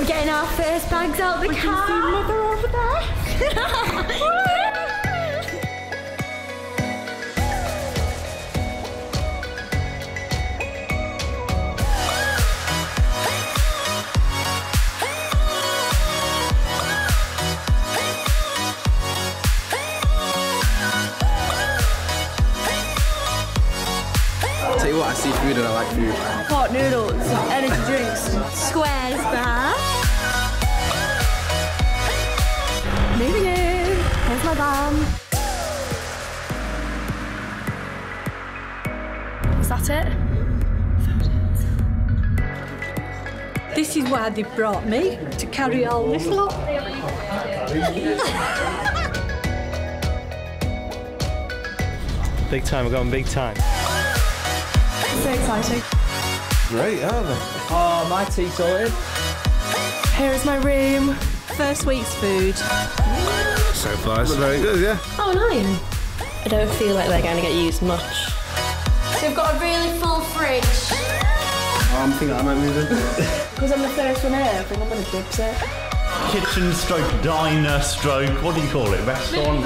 We're getting our first bags out the We car. can see mother over there. Tell you what, I see food and I like food. Hot noodles, energy drinks, squares that it? This is why they brought me to carry all this lot. Big time, we're going big time. So exciting. Great, aren't they? Oh, my tea sorted. Here is my room. First week's food. So far, it's very good, yeah. Oh, nine. I don't feel like they're going to get used much. So we've got a really full fridge. Oh, I'm thinking I might move in. Because I'm the first one here, I think I'm going to dibs it. kitchen stroke diner stroke what do you call it restaurant